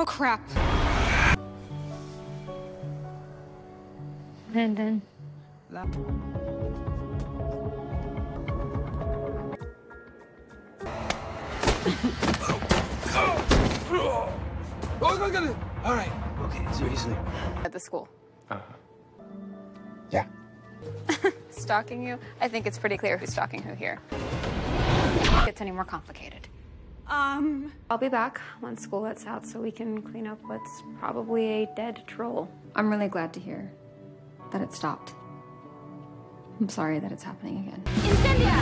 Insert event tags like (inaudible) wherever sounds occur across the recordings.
Oh, crap. Landon. Oh, I got it. All right. Okay, seriously. At the school. Uh-huh. Yeah. (laughs) Stalking you? I think it's pretty clear who's stalking who here. Gets any more complicated. Um, I'll be back once school lets out so we can clean up what's probably a dead troll. I'm really glad to hear that it stopped. I'm sorry that it's happening again. Incendia!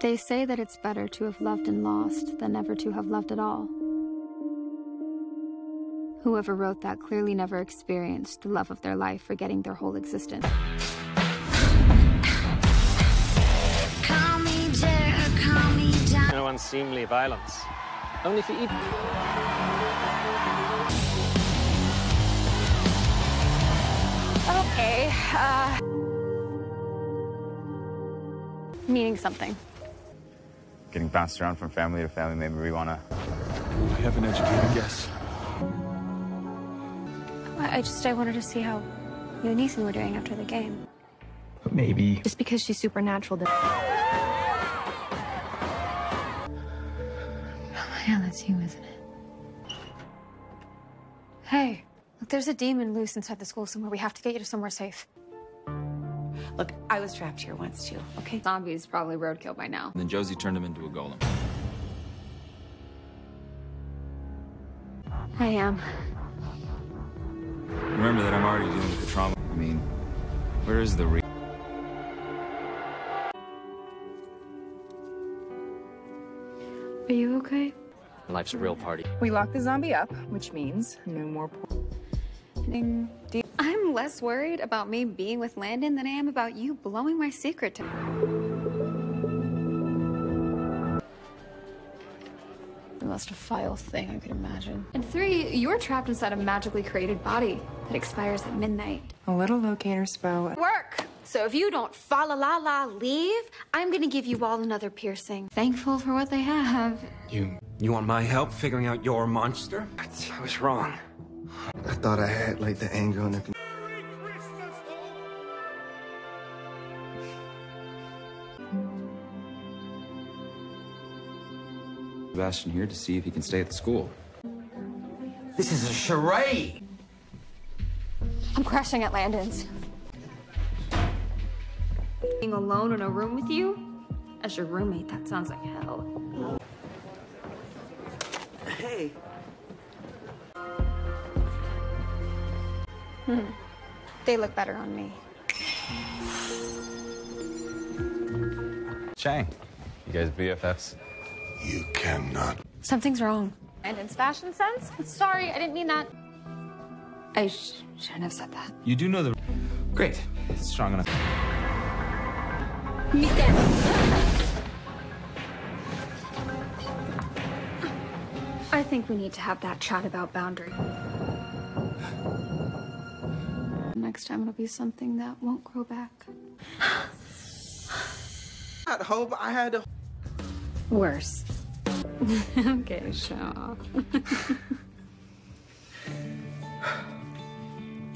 They say that it's better to have loved and lost than never to have loved at all. Whoever wrote that clearly never experienced the love of their life, forgetting their whole existence. Call me Jared, call me No unseemly violence. Only for eat. Okay, uh. Meaning something. Getting bounced around from family to family made me wanna. I have an educated guess. I I just I wanted to see how you and Ethan were doing after the game. Maybe. Just because she's supernatural doesn't. Yeah, that's you, isn't it? Hey, look, there's a demon loose inside the school somewhere. We have to get you to somewhere safe. Look, I was trapped here once too, okay? Zombies probably roadkill by now. And then Josie turned him into a golem. I am. Remember that I'm already dealing with the trauma. I mean, where is the re- Are you okay? Life's a real party. We locked the zombie up, which means no more. I'm less worried about me being with Landon than I am about you blowing my secret to most vile thing I could imagine. And three, you're trapped inside a magically created body that expires at midnight. A little locator spell. Work! So if you don't fa la la la leave, I'm gonna give you all another piercing. Thankful for what they have. You you want my help figuring out your monster? I was wrong. I thought I had like the anger and the. Sebastian here to see if he can stay at the school. This is a charade. I'm crashing at Landon's. Being alone in a room with you? As your roommate, that sounds like hell. Hey. Hmm. They look better on me. Chang, you guys BFFs? You cannot. Something's wrong. And in fashion sense? Sorry, I didn't mean that. I sh- shouldn't have said that. You do know the. Great. It's strong enough. Meet them. I think we need to have that chat about boundary. Next time it'll be something that won't grow back. I hope I had to. Worse. (laughs) okay, show (sighs) off.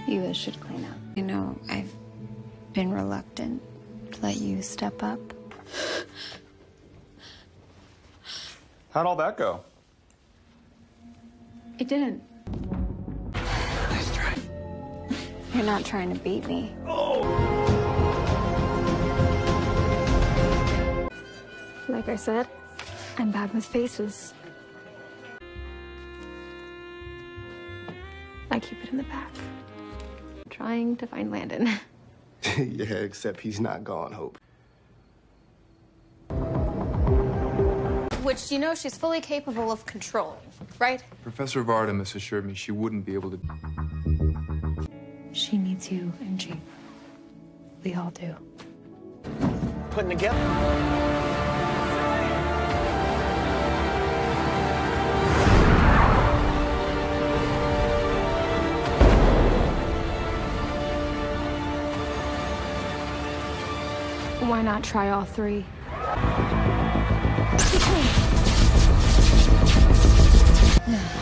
you guys should clean up. You know, I've been reluctant to let you step up. (sighs) How'd all that go? It didn't. Nice try. You're not trying to beat me. Oh! Like I said, I'm bad with faces. I keep it in the back. Trying to find Landon. (laughs) (laughs) yeah, except he's not gone, Hope. Which you know she's fully capable of controlling, right? Professor Vardemus assured me she wouldn't be able to. she needs you, MG. We all do. Putting together. Why not try all three?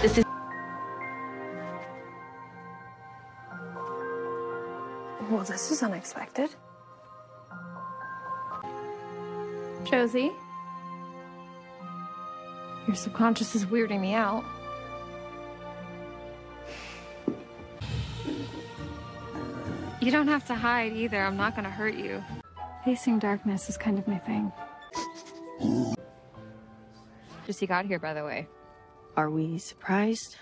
This is. Well, this is unexpected. Josie? Your subconscious is weirding me out. You don't have to hide either. I'm not gonna hurt you. Facing darkness is kind of my thing. Just he got here, by the way. Are we surprised?